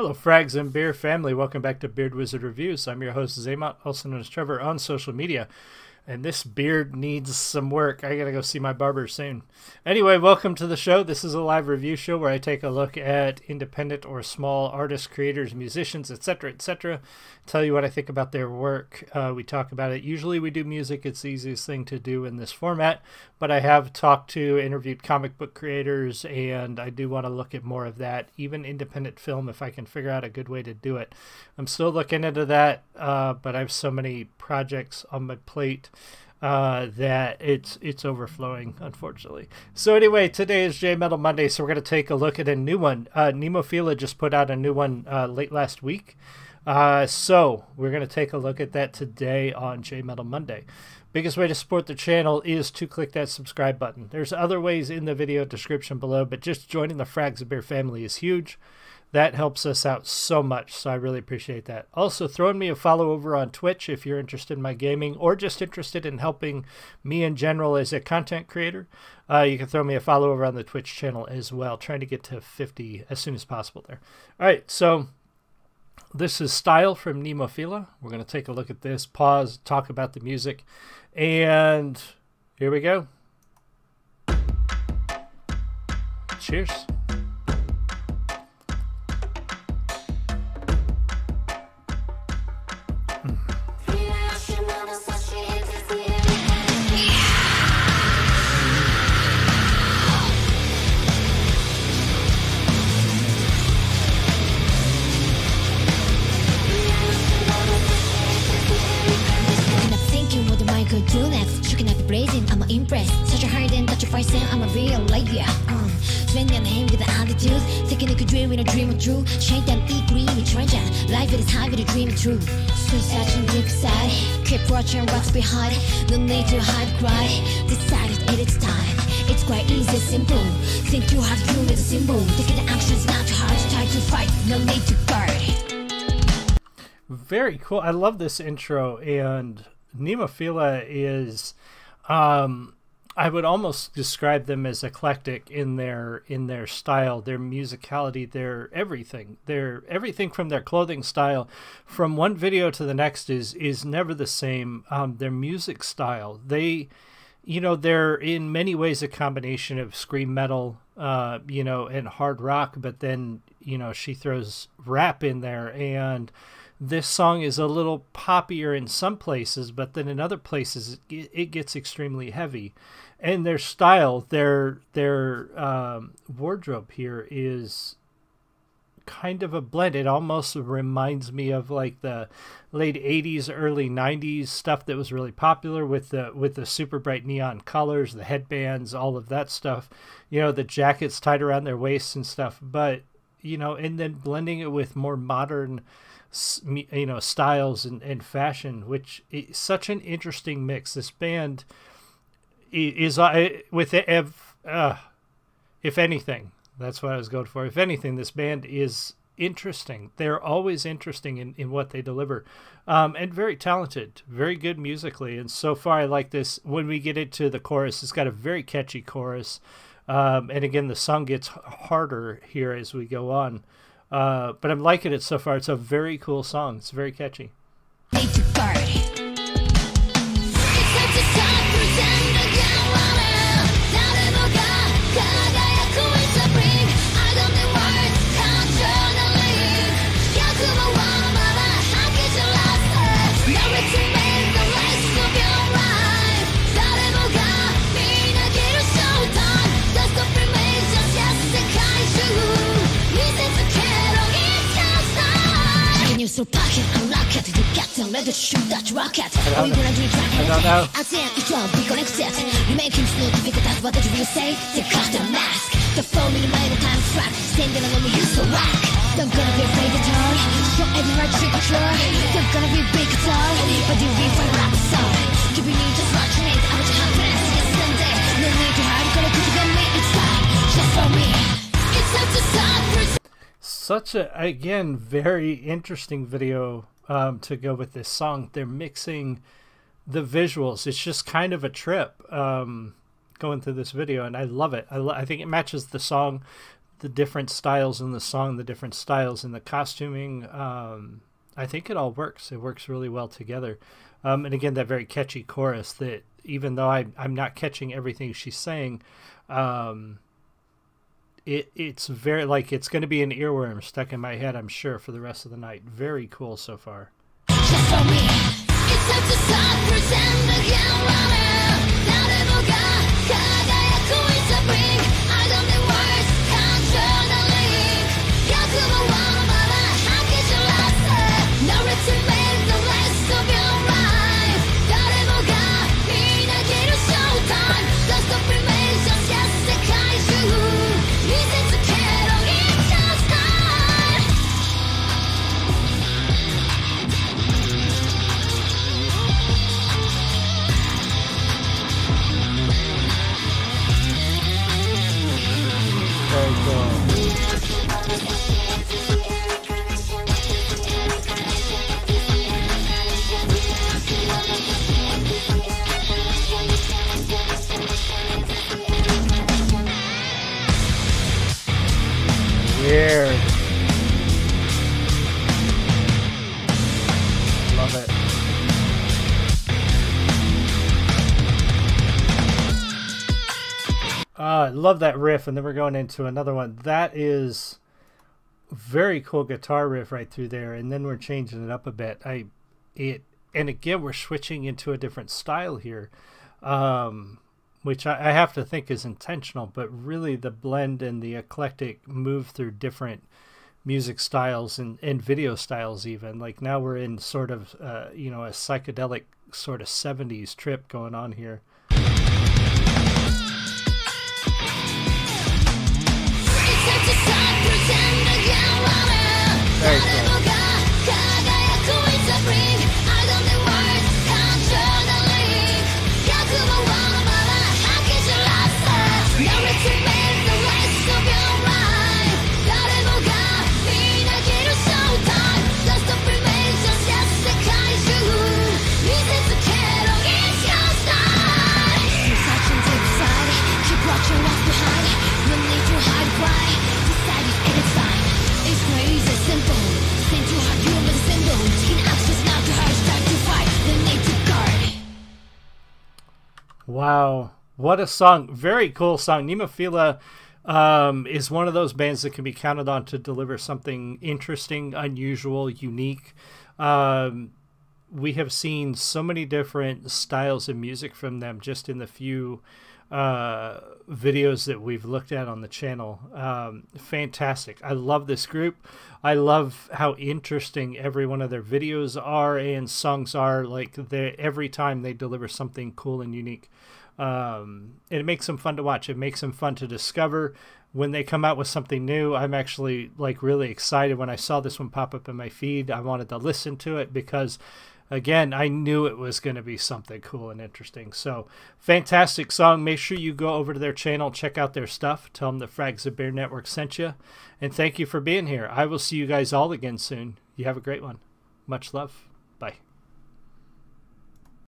Hello, Frags and Beer family. Welcome back to Beard Wizard Reviews. I'm your host, Zaymont, also known as Trever, on social media and this beard needs some work. I gotta go see my barber soon. Anyway, welcome to the show. This is a live review show where I take a look at independent or small artists, creators, musicians, etc., etc. Tell you what I think about their work. Uh, we talk about it. Usually, we do music. It's the easiest thing to do in this format. But I have talked to, interviewed comic book creators, and I do want to look at more of that, even independent film, if I can figure out a good way to do it. I'm still looking into that, uh, but I have so many projects on my plate uh, that it's it's overflowing, unfortunately. So anyway, today is J Metal Monday, so we're gonna take a look at a new one. Uh, Nemophila just put out a new one uh, late last week, uh, so we're gonna take a look at that today on J Metal Monday. Biggest way to support the channel is to click that subscribe button. There's other ways in the video description below, but just joining the Frags of Beer family is huge that helps us out so much. So I really appreciate that. Also, throwing me a follow over on Twitch if you're interested in my gaming or just interested in helping me in general as a content creator. Uh, you can throw me a follow over on the Twitch channel as well. Trying to get to 50 as soon as possible there. All right, so this is Style from Nemophila. We're going to take a look at this, pause, talk about the music, and here we go. Cheers. uh, 스웨니한 hand with the attitude Taking a good dream in a dream of true 쉐이단 이 그림이 treasure Life it is high with a dream true Still searching deep side Keep watching what's behind No need to hide cry Decided it is time It's quite easy, simple Think you have to do with a symbol Taking the actions not too hard Try to fight, no need to guard Very cool. I love this intro and Nemophila is um I would almost describe them as eclectic in their in their style, their musicality, their everything. Their everything from their clothing style, from one video to the next is is never the same. Um, their music style, they, you know, they're in many ways a combination of scream metal, uh, you know, and hard rock. But then you know she throws rap in there and this song is a little poppier in some places, but then in other places it, gets extremely heavy. And their style, their their um, wardrobe here is kind of a blend. It almost reminds me of like the late '80s, early '90s stuff that was really popular with the with the super bright neon colors, the headbands, all of that stuff. You know, the jackets tied around their waists and stuff. But you know, and then blending it with more modern you know styles and, and fashion which is such an interesting mix this band is uh, with if, uh, if anything that's what i was going for. If anything this band is interesting. They're always interesting in, in what they deliver. Um, and very talented very good musically. And so far i like this. When we get into the chorus it's got a very catchy chorus. Um, and again the song gets harder here as we go on. Uh, but I'm liking it so far. It's a very cool song. It's very catchy. Get shoot that rocket. Are you gonna do it right? I don't know. I say it won't be connected. You make him to figure out what did you say. Take off the mask. The phone in the middle time track. Standing on me you so whack Don't gonna be afraid at all. Show everyone trick or treat Don't gonna be big at all. But you be for rap song Keeping me. Just watching it I'm just happiness Yesterday No need to hide. Gonna put you me. It's time Just for me. It's time to start such a again very interesting video um, to go with this song. They're mixing the visuals. It's just kind of a trip um, going through this video, and I love it. I, lo- I think it matches the song. the different styles in the song, the different styles in the costuming. Um, I think it all works. It works really well together. Um, and again, that very catchy chorus that even though I, I'm not catching everything she's saying, um, it it's very like it's going to be an earworm stuck in my head. I'm sure for the rest of the night. Very cool so far. Uh, I love that riff, and then we're going into another one. That is very cool guitar riff right through there, and then we're changing it up a bit. I, it, and again we're switching into a different style here. Um, which I, I, have to think is intentional, but really the blend and the eclectic move through different music styles and, and video styles even like now we're in sort of uh, you know a psychedelic sort of 70s trip going on here Very Wow. What a song. Very cool song. Nemophila um, is one of those bands that can be counted on to deliver something interesting, unusual, unique. Um, we have seen so many different styles of music from them just in the few uh, videos that we've looked at on the channel. Um, fantastic. I love this group. I love how interesting every one of their videos are and songs are. Like every time they deliver something cool and unique. Um, it makes them fun to watch. It makes them fun to discover. When they come out with something new, I'm actually like really excited. When I saw this one pop up in my feed, I wanted to listen to it because again, I knew it was going to be something cool and interesting. So, fantastic song. Make sure you go over to their channel, check out their stuff. Tell them the Frags of Beer Network sent you. And thank you for being here. I will see you guys all again soon. You have a great one. Much love.